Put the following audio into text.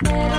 Pero